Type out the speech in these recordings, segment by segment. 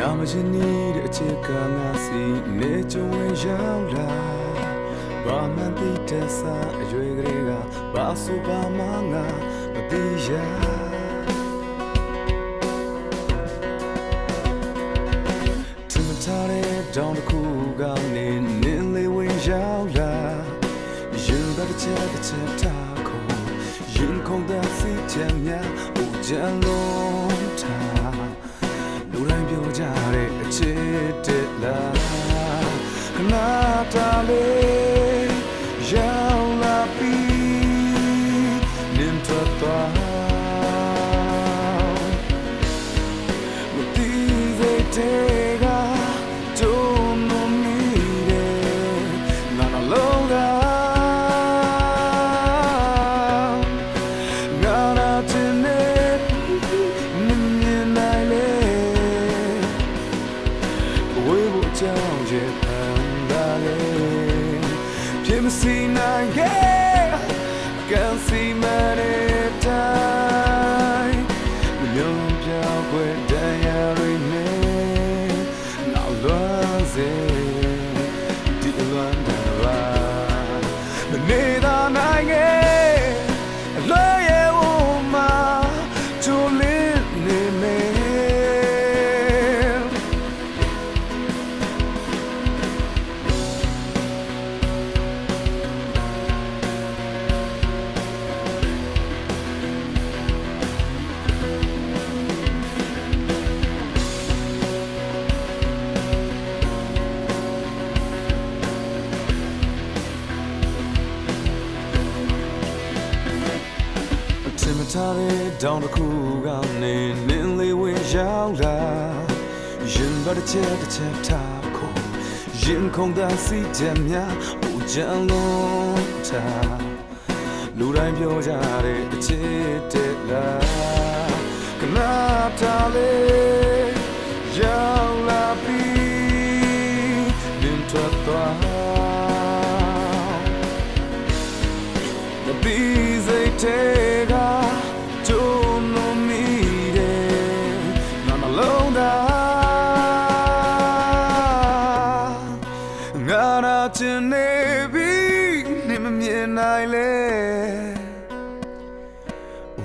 ချင်နေတဲ့အချက်ကငါစီနေကြုံဝင်ရောက်လာဘာမှန်သိတဲ့စာအရွယ်ကလေးကဘာဆိုဘာမှငါမသိရထမထားတဲ့တောင်းတစ်ခုကနေနင်းလေးဝင်ရောက်လာရင်ဘက်ချက်တစ်ချက်ထားခုရင်ခုန်တဲ့စိတ်ချမ်းများဦးကြလုံး ချစ်တက်လာခဏတာလေး ကြောင်းရဲ့ဖန်လာလေဖြစ်မစီနိုင်ခဲ့ကန်စီမတဲ့ ထင်မထားတဲ့တောင်းတစ်ခုကနေနင်းလေးဝင်ရောက်လာရင်ဘတ်တစ်ချက်တစ်ချက်ထားခုရင်ခုန်တဲ့စီချက်များဦးကြံလုံးထားလူတိုင်းပြောကြတဲ့အချစ်တက်လာကနာတာလေးရောက်လာပြီးနင်းထွက်သွားမပြီးစိတ်တွေ ငါနာချင်နေပြီနေမမြင်နိုင်လေ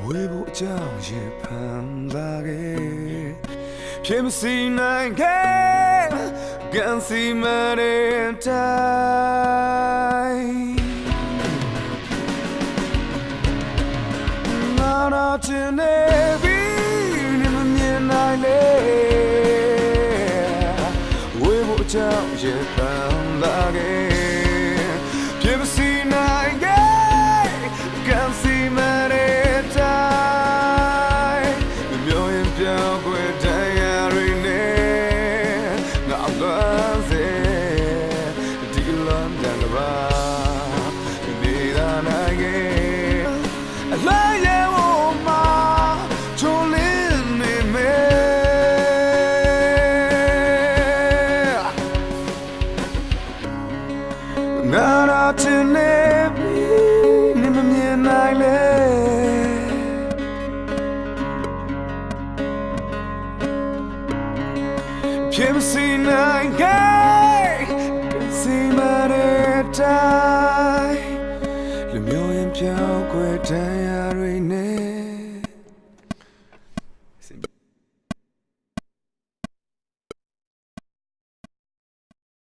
ဝေးဖို့အကြောင်းရဖန်လာခဲ့ဖြစ်မစီနိုင်ခဲ့ကန်စီမတဲ့တိုင်းနာချင်နေပြီနေမမြင်နိုင်လေဝေးဖို့အကြော မစီနိုင်ခဲ့စီမတဲ့တိုင်းလူမျိုးရင်ပြောင်းကွယ်တန်ရာတွေနဲ့